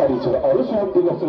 Esta carícia, olha o som que nós